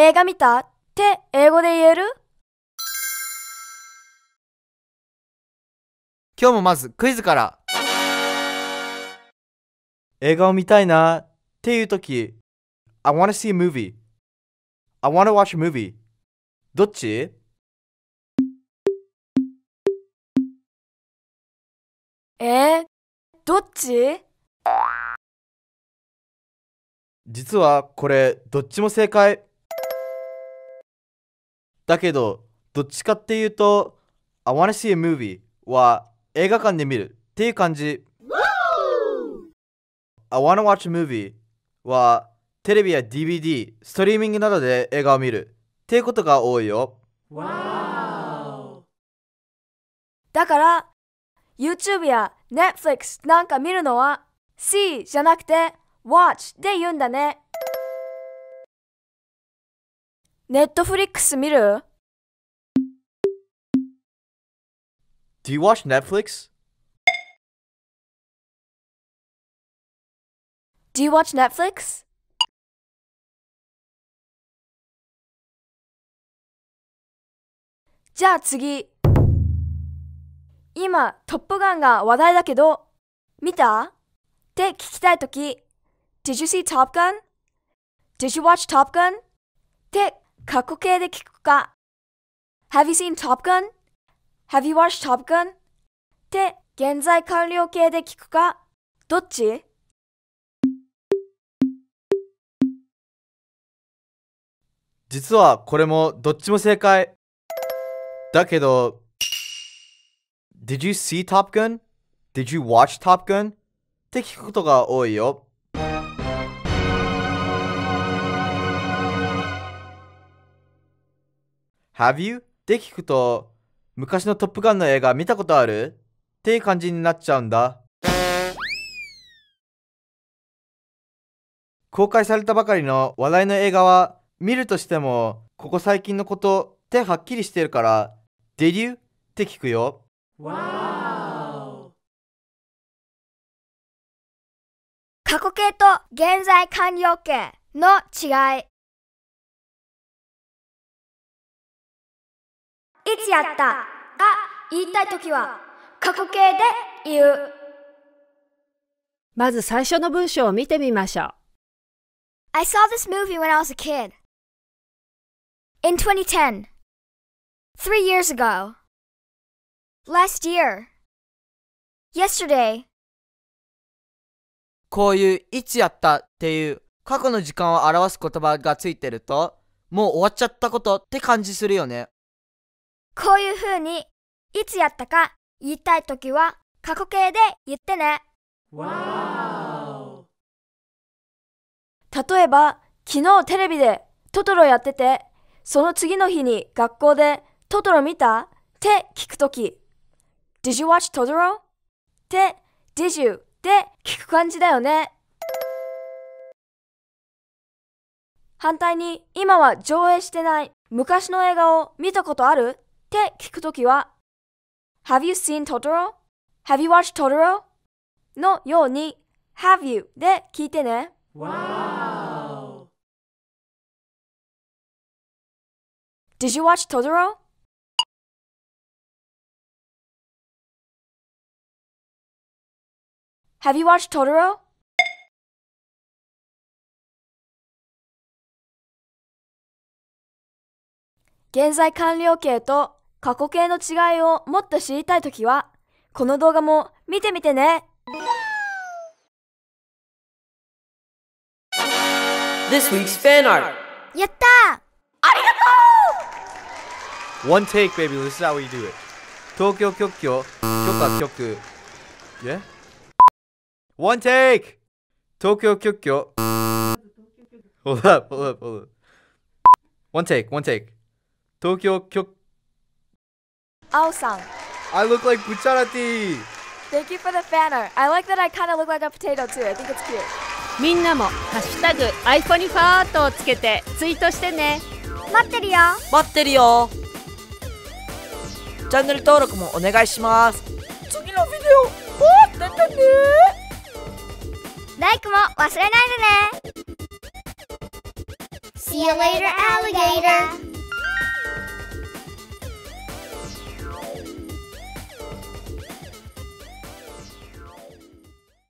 映画見たって英語で言える？今日もまずクイズから。映画を見たいなっていう時 I wanna see a movie. I wanna watch a movie. どっち？えー、どっち？実はこれどっちも正解だけどどっちかっていうと I wanna see a movie は映画館で見るっていう感じ。I wanna watch a movie はテレビや DVD ストリーミングなどで映画を見るっていうことが多いよ。だから YouTube や Netflix なんか見るのは See じゃなくて Watch で言うんだね Netflix 見る Do you watch Netflix? Do you watch Netflix? じゃあ次。今、トップガンが話題だけど、見たって聞きたいとき、Did you see Top Gun?Did you watch Top Gun? って過去形で聞くか。Have you seen Top Gun?Have you watched Top Gun? って現在完了形で聞くか。どっち実はこれもどっちも正解だけど Did you see Top Gun? Did you watch Top Gun? って聞くことが多いよ Have you? って聞くと昔のトップガンの映画見たことある？っていう感じになっちゃうんだ公開されたばかりの話題の映画は見るとしてもここ最近のことってはっきりしてるから Did you? って聞くよ過去形と現在完了形の違い。いつやったが言いたいときは過去形で言う。まず最初の文章を見てみましょう。I saw this movie when I was a kid. In 2010. Three years ago. Last year. Yesterday. こういういつやったっていう過去の時間を表す言葉がついてるともう終わっちゃったことって感じするよねこういうふうにいつやったか言いたいときは過去形で言ってね。例えば、昨日テレビでトトロやってて、その次の日に学校でトトロ見た？って聞くとき、Did you watch Totoro? って Did you で聞く感じだよね。反対に今は上映してない昔の映画を見たことある？って聞くときは Have you seen Totoro?Have you watched Totoro? のように Have you で聞いてね。Wow! Did you watch Totoro? Have you watched Totoro? 現在完了形と過去形の違いをもっと知りたいときは、この動画も見てみてね。This week's fan art. やったーありが One take baby this is how we do it 東京局許許可局 Yeah? One take 東京局許 Hold up, hold up, hold up One take, one take 東京局青さん。I look like Bucharati Thank you for the art. I like that I kind of look like a potato too. I think it's cute. みんなも「ハッシュタグ #iPhone ファート」をつけてツイートしてね待ってるよ待ってるよチャンネル登録もお願いします次のビデオ待っててねライクも忘れないでね See you later, alligator.